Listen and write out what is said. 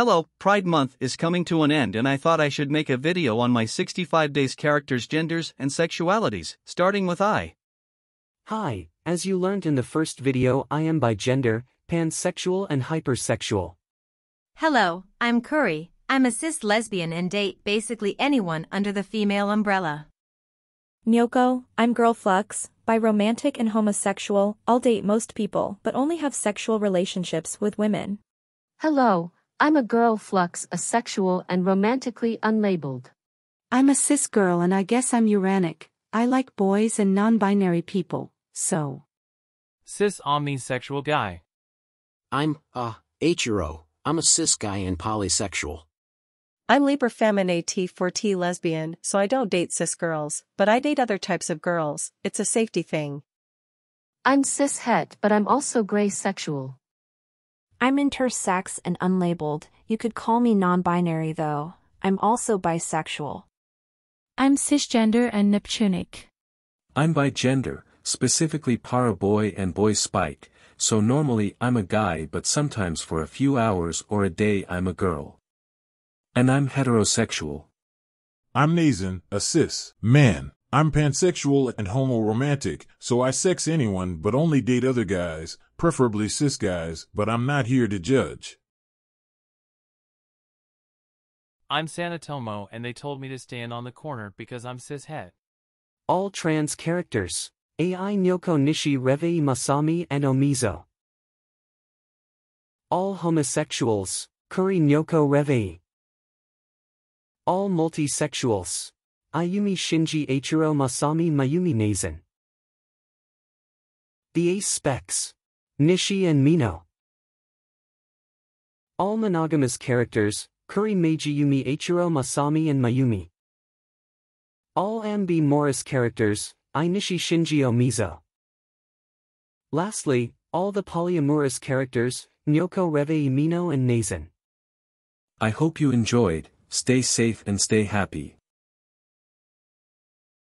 Hello, Pride Month is coming to an end and I thought I should make a video on my 65 days characters genders and sexualities, starting with I. Hi, as you learned in the first video I am bigender, pansexual and hypersexual. Hello, I'm Kuri. I'm a cis lesbian and date basically anyone under the female umbrella. Nyoko, I'm Girl Flux, bi romantic and homosexual, I'll date most people but only have sexual relationships with women. Hello, I'm a girl flux asexual and romantically unlabeled. I'm a cis girl and I guess I'm uranic. I like boys and non-binary people, so. Cis omnisexual guy. I'm, uh, hetero. I'm a cis guy and polysexual. I'm Libra Femin AT4T lesbian, so I don't date cis girls, but I date other types of girls, it's a safety thing. I'm cis het but I'm also gray sexual. I'm intersex and unlabeled. You could call me non-binary though. I'm also bisexual. I'm cisgender and Neptunic. I'm bigender, specifically para boy and boyspike, so normally I'm a guy but sometimes for a few hours or a day I'm a girl. And I'm heterosexual. I'm Nazen, a cis man. I'm pansexual and homoromantic, so I sex anyone but only date other guys, preferably cis guys, but I'm not here to judge. I'm Sanatomo and they told me to stand on the corner because I'm cis het. All trans characters. Ai Nyoko Nishi Revei Masami and Omizo. All homosexuals. Kuri Nyoko Revei. All multisexuals. Ayumi Shinji Eiichiro Masami Mayumi Nazen. The Ace Specs. Nishi and Mino. All monogamous characters, Kuri Meiji Yumi Eiichiro Masami and Mayumi. All Ambiamorous characters, Ainishi Shinji Omizo. Lastly, all the polyamorous characters, Nyoko Revei Mino and Nazen. I hope you enjoyed, stay safe and stay happy.